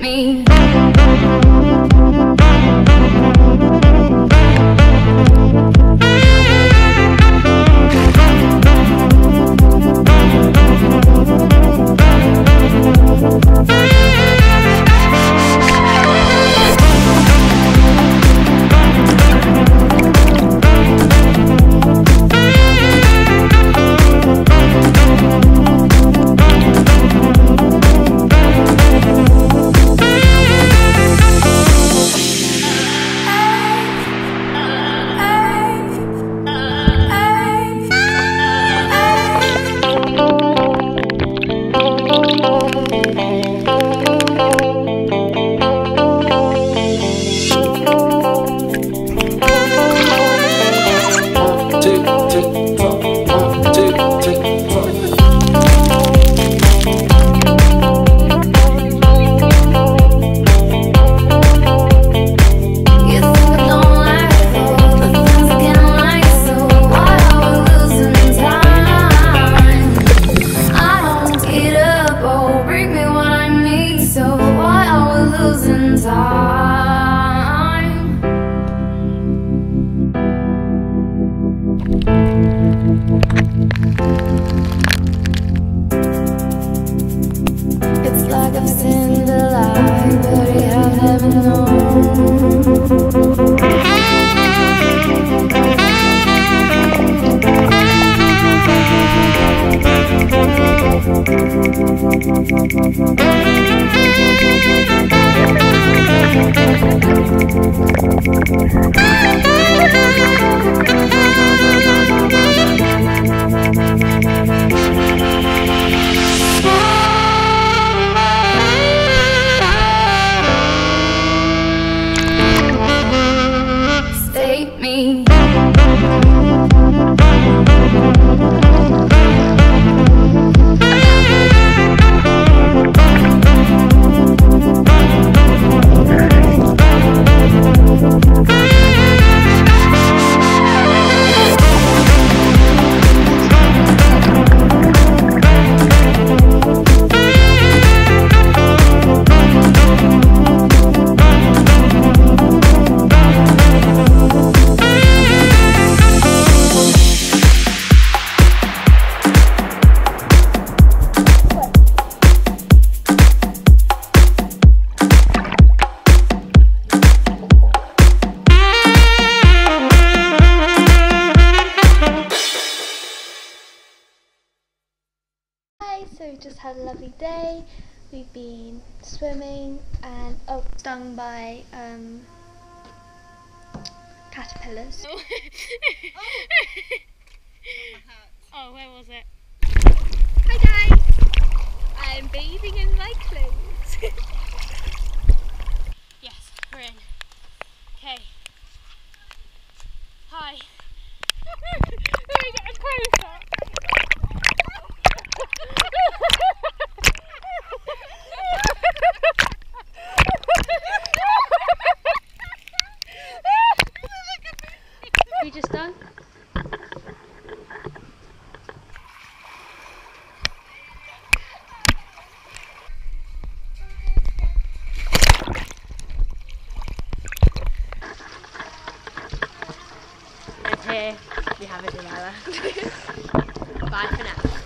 me. So why are we losing time? Hi, so we just had a lovely day. We've been swimming and oh, stung by um, caterpillars. oh, where was it? Hi guys, I'm bathing in my clothes. just done? And here we have a Delilah. Bye for now.